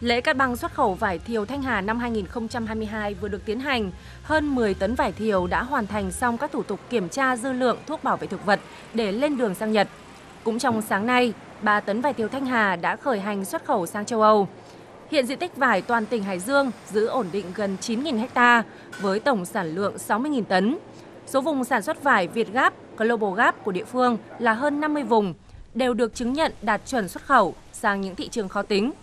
Lễ cắt băng xuất khẩu vải thiều Thanh Hà năm 2022 vừa được tiến hành. Hơn 10 tấn vải thiều đã hoàn thành xong các thủ tục kiểm tra dư lượng thuốc bảo vệ thực vật để lên đường sang Nhật. Cũng trong sáng nay, 3 tấn vải thiều Thanh Hà đã khởi hành xuất khẩu sang châu Âu. Hiện diện tích vải toàn tỉnh Hải Dương giữ ổn định gần 9.000 ha với tổng sản lượng 60.000 tấn. Số vùng sản xuất vải Việt Gap, Global Gap của địa phương là hơn 50 vùng, đều được chứng nhận đạt chuẩn xuất khẩu sang những thị trường khó tính –